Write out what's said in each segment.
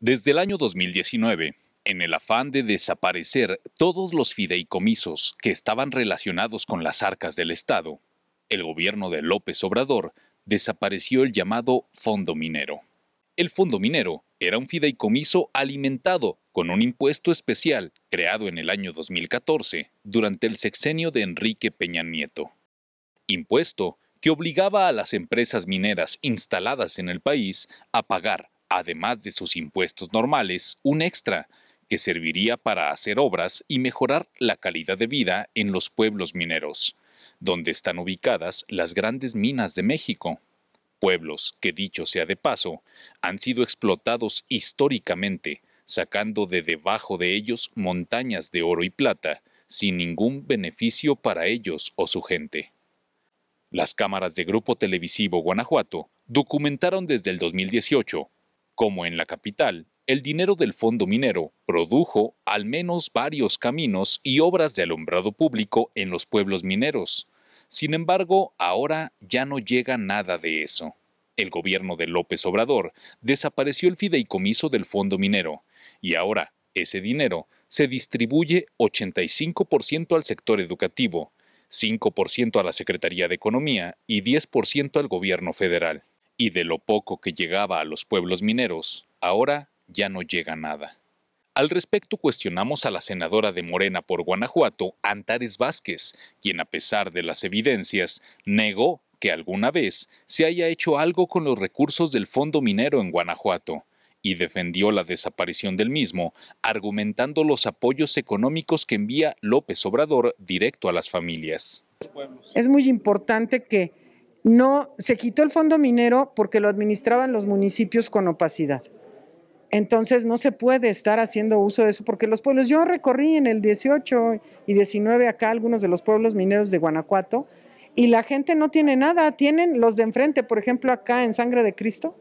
Desde el año 2019, en el afán de desaparecer todos los fideicomisos que estaban relacionados con las arcas del Estado, el gobierno de López Obrador desapareció el llamado Fondo Minero. El Fondo Minero era un fideicomiso alimentado con un impuesto especial creado en el año 2014 durante el sexenio de Enrique Peña Nieto. Impuesto que obligaba a las empresas mineras instaladas en el país a pagar además de sus impuestos normales, un extra que serviría para hacer obras y mejorar la calidad de vida en los pueblos mineros, donde están ubicadas las grandes minas de México. Pueblos que, dicho sea de paso, han sido explotados históricamente, sacando de debajo de ellos montañas de oro y plata, sin ningún beneficio para ellos o su gente. Las cámaras de Grupo Televisivo Guanajuato documentaron desde el 2018 como en la capital, el dinero del fondo minero produjo al menos varios caminos y obras de alumbrado público en los pueblos mineros. Sin embargo, ahora ya no llega nada de eso. El gobierno de López Obrador desapareció el fideicomiso del fondo minero y ahora ese dinero se distribuye 85% al sector educativo, 5% a la Secretaría de Economía y 10% al gobierno federal y de lo poco que llegaba a los pueblos mineros, ahora ya no llega nada. Al respecto cuestionamos a la senadora de Morena por Guanajuato, Antares Vázquez, quien a pesar de las evidencias negó que alguna vez se haya hecho algo con los recursos del fondo minero en Guanajuato, y defendió la desaparición del mismo, argumentando los apoyos económicos que envía López Obrador directo a las familias. Es muy importante que no se quitó el fondo minero porque lo administraban los municipios con opacidad. Entonces no se puede estar haciendo uso de eso porque los pueblos, yo recorrí en el 18 y 19 acá algunos de los pueblos mineros de Guanajuato y la gente no tiene nada, tienen los de enfrente, por ejemplo acá en Sangre de Cristo,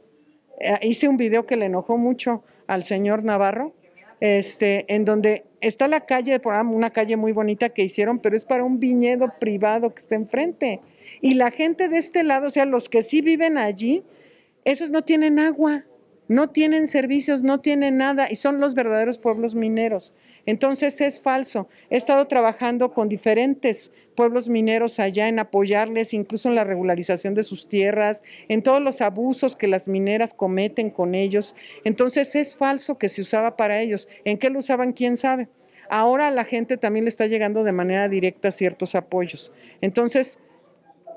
eh, hice un video que le enojó mucho al señor Navarro, este, en donde está la calle, una calle muy bonita que hicieron, pero es para un viñedo privado que está enfrente. Y la gente de este lado, o sea, los que sí viven allí, esos no tienen agua, no tienen servicios, no tienen nada y son los verdaderos pueblos mineros. Entonces es falso. He estado trabajando con diferentes pueblos mineros allá en apoyarles, incluso en la regularización de sus tierras, en todos los abusos que las mineras cometen con ellos. Entonces es falso que se usaba para ellos. ¿En qué lo usaban? ¿Quién sabe? Ahora a la gente también le está llegando de manera directa ciertos apoyos. Entonces,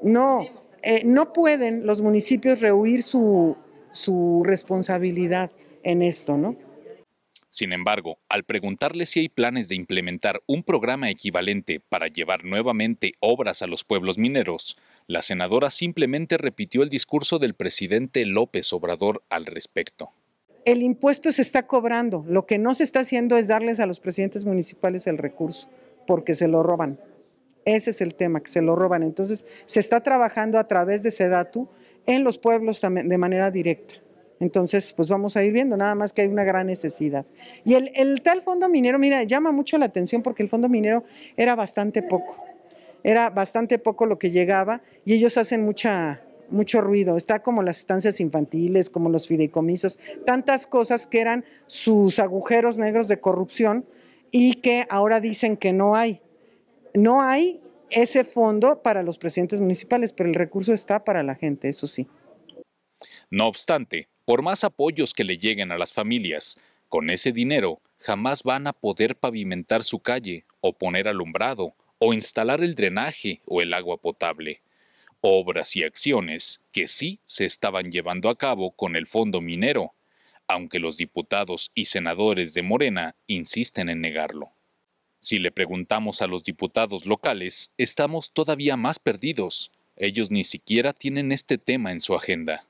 no, eh, no pueden los municipios rehuir su, su responsabilidad en esto, ¿no? Sin embargo, al preguntarle si hay planes de implementar un programa equivalente para llevar nuevamente obras a los pueblos mineros, la senadora simplemente repitió el discurso del presidente López Obrador al respecto. El impuesto se está cobrando, lo que no se está haciendo es darles a los presidentes municipales el recurso, porque se lo roban. Ese es el tema, que se lo roban. Entonces, se está trabajando a través de SEDATU en los pueblos de manera directa. Entonces, pues vamos a ir viendo, nada más que hay una gran necesidad. Y el, tal fondo minero, mira, llama mucho la atención porque el fondo minero era bastante poco. Era bastante poco lo que llegaba y ellos hacen mucha, mucho ruido. Está como las estancias infantiles, como los fideicomisos, tantas cosas que eran sus agujeros negros de corrupción y que ahora dicen que no hay. No hay ese fondo para los presidentes municipales, pero el recurso está para la gente, eso sí. No obstante, por más apoyos que le lleguen a las familias, con ese dinero jamás van a poder pavimentar su calle o poner alumbrado o instalar el drenaje o el agua potable. Obras y acciones que sí se estaban llevando a cabo con el fondo minero, aunque los diputados y senadores de Morena insisten en negarlo. Si le preguntamos a los diputados locales, estamos todavía más perdidos. Ellos ni siquiera tienen este tema en su agenda.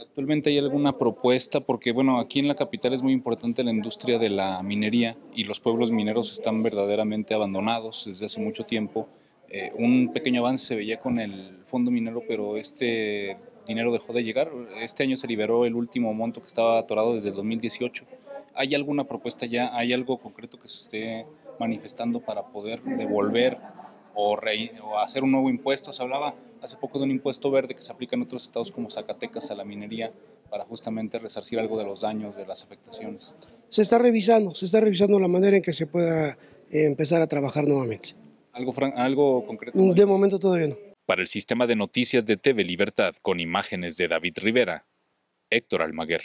Actualmente hay alguna propuesta, porque bueno, aquí en la capital es muy importante la industria de la minería y los pueblos mineros están verdaderamente abandonados desde hace mucho tiempo. Eh, un pequeño avance se veía con el fondo minero, pero este dinero dejó de llegar. Este año se liberó el último monto que estaba atorado desde el 2018. ¿Hay alguna propuesta ya? ¿Hay algo concreto que se esté manifestando para poder devolver o, hacer un nuevo impuesto? Se hablaba hace poco de un impuesto verde que se aplica en otros estados como Zacatecas a la minería para justamente resarcir algo de los daños, de las afectaciones. Se está revisando, se está revisando la manera en que se pueda eh, empezar a trabajar nuevamente. ¿Algo, algo concreto? De momento todavía no. Para el sistema de noticias de TV Libertad con imágenes de David Rivera, Héctor Almaguer.